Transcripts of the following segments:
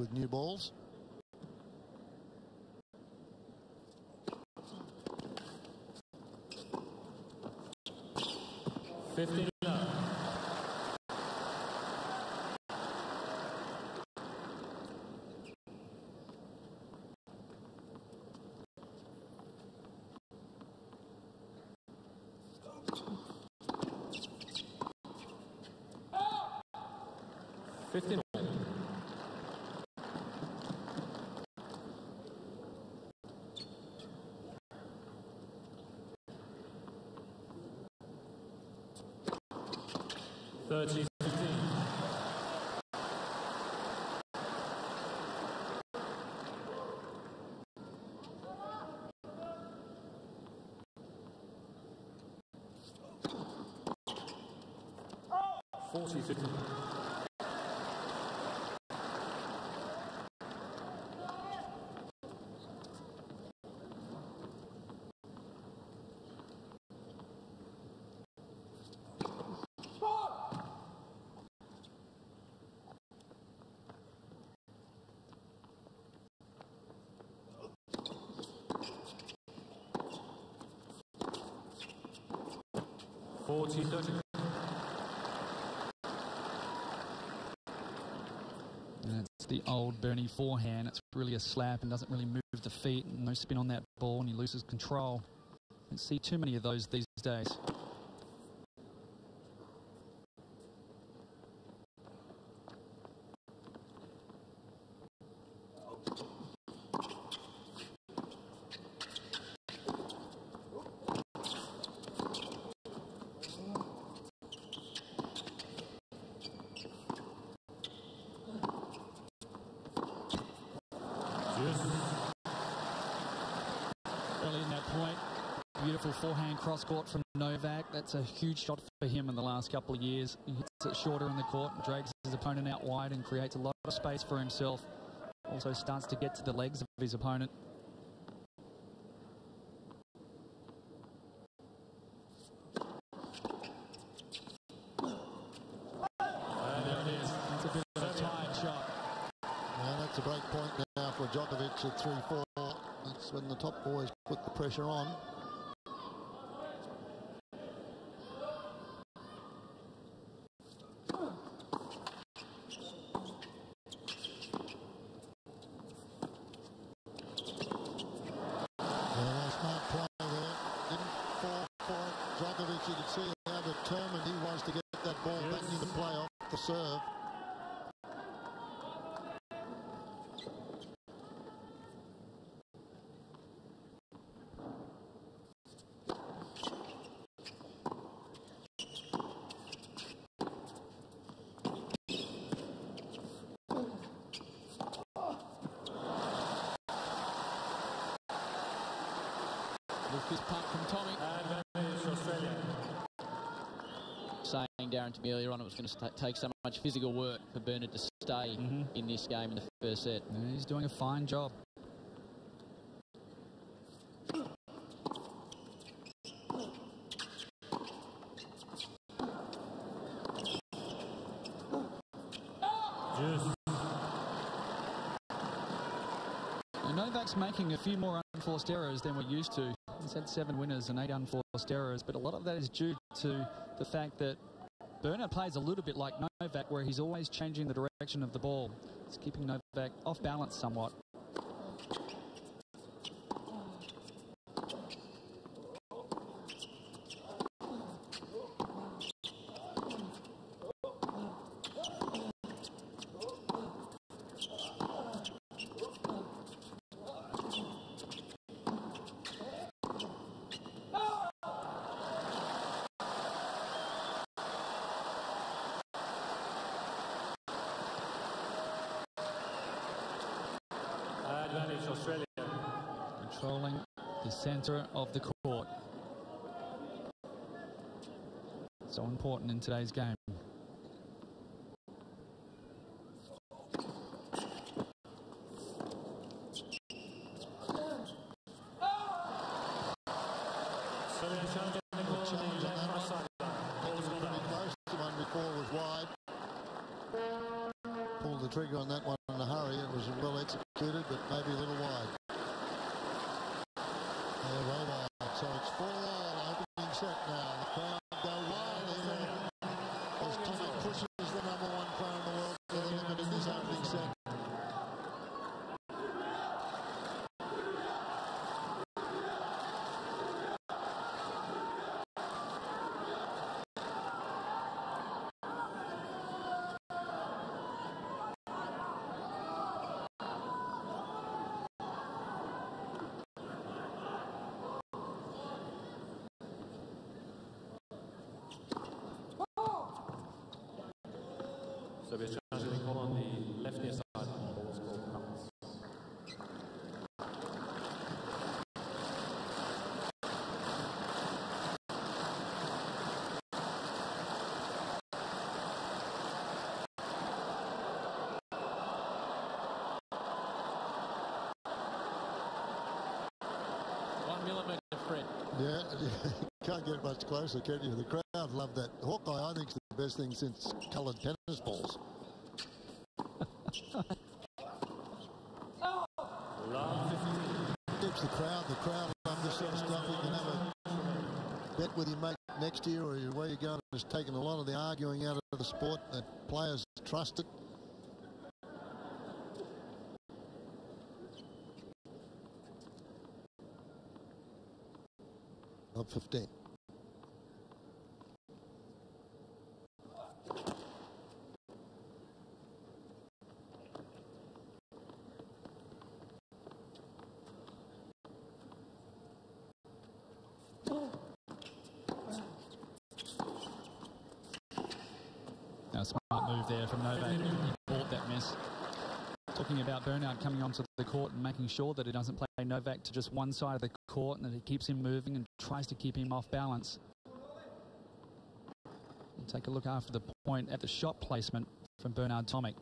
with new balls. Fifteen. 40 to Forty thirty. And it's the old Bernie forehand. It's really a slap and doesn't really move the feet. And no spin on that ball, and he loses control. Don't see too many of those these days. Yes. Early in that point, beautiful forehand cross court from Novak. That's a huge shot for him in the last couple of years. He hits it shorter in the court, and drags his opponent out wide, and creates a lot of space for himself. Also starts to get to the legs of his opponent. And there it is. That's a bit of a tired shot. And that's a break point now for Djokovic at 3-4. That's when the top boys put the pressure on. Yeah, smart play there. Didn't fall for it. Djokovic, you could see how determined he was to get that ball back into play off the serve. Lucas punt from Tommy. Advantage Australia. Saying Darren to me earlier on, it was going to take so much physical work for Bernard to stay mm-hmm. in this game in the first set. And he's doing a fine job. Novak's making a few more unforced errors than we're used to. He's had seven winners and eight unforced errors, but a lot of that is due to the fact that Bernard plays a little bit like Novak, where he's always changing the direction of the ball. It's keeping Novak off balance somewhat. Australia. Controlling the centre of the court. So important in today's game. Trigger on that one in a hurry. It was suited, but maybe a little wide. Yeah, way wide. So it's four all opening set now. The crowd go wild here as Tomic pushes the number one player in the world to the limit in this opening set. Service charge getting called on the left near side. Ball's called comes. One millimetre, Fred. Yeah, can't get much closer, can you? The crowd love that. Hawkeye, I think, is the best thing since coloured tennis balls. Keeps the crowd, the crowd of stuff. You can have a bet with your mate next year or where you're going has taken a lot of the arguing out of the sport. The players trust it. Up 15. A smart move there from Novak. Bought that miss. Talking about Bernard coming onto the court and making sure that he doesn't play Novak to just one side of the court and that he keeps him moving and tries to keep him off balance. And take a look after the point at the shot placement from Bernard Tomic.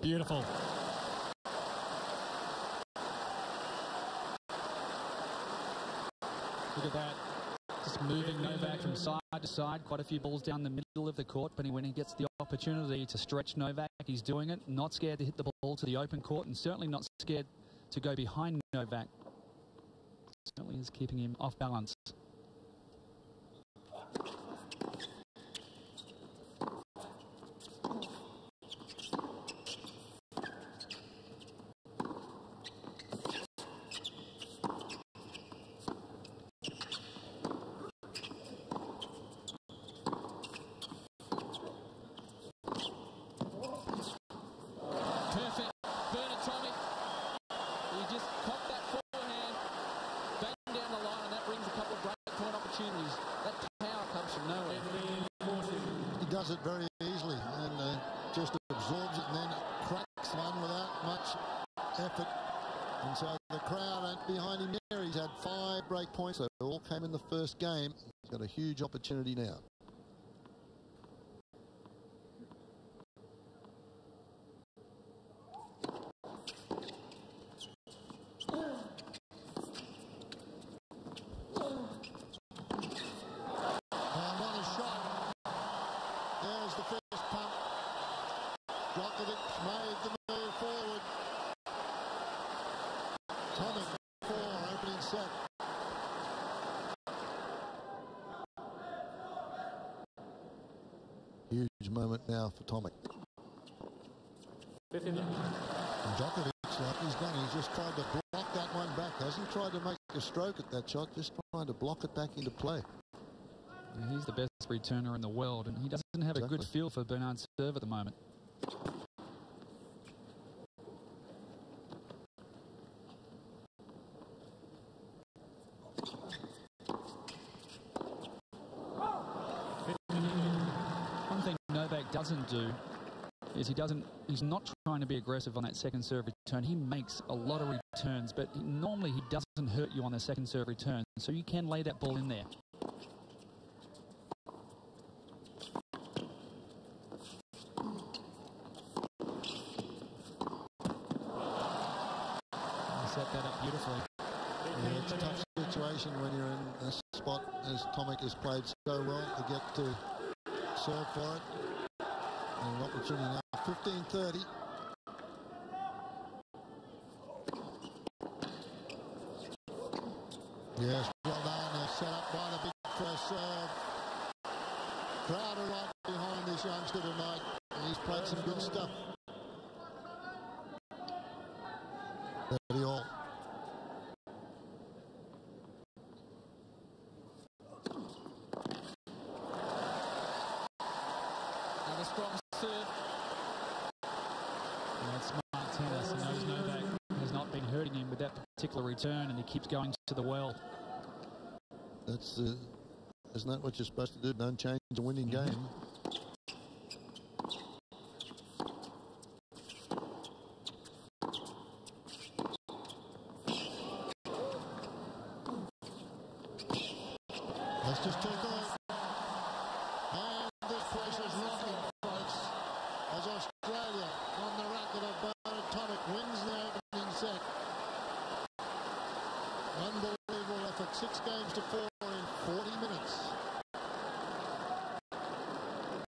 Beautiful. Look at that. Just moving Novak from side to side. Quite a few balls down the middle of the court. But when he gets the opportunity to stretch Novak, he's doing it. Not scared to hit the ball to the open court and certainly not scared to go behind Novak. Certainly is keeping him off balance. Perfect. Bernard Tomic. He just cocked that forehand, bang down the line, and that brings a couple of break point opportunities. That power comes from nowhere. He does it very easily and uh, just absorbs it and then cracks one without much effort. And so the crowd behind him there. He's had five break points. They all came in the first game. He's got a huge opportunity now. And what a shot. There's the first pump. Djokovic made the move forward. Tomic, four, opening set. Huge moment now for Tomic. 15 And Djokovic, like he's done, he's just tried to block that one back. Hasn't tried to make a stroke at that shot, just trying to block it back into play. And He's the best returner in the world, and he doesn't have a good feel for Bernard's serve at the moment. One thing Novak doesn't do is he doesn't, he's not trying to be aggressive on that second serve return. He makes a lot of returns, but normally he doesn't hurt you on the second serve return. So you can lay that ball in there. set that up beautifully. It's a tough situation when you're in this spot as Tomic has played so well to get to serve for it. And an opportunity now, 15-30. Yes, well done. Set up by the big first serve. Uh, Crowder right behind this youngster tonight. And he's played some good stuff. 30 all. Another strong serve. And that's smart tennis. He knows Novak has not been hurting him with that particular return, and he keeps going to the well. That's uh, isn't that what you're supposed to do? Don't change a winning game. That's just too good.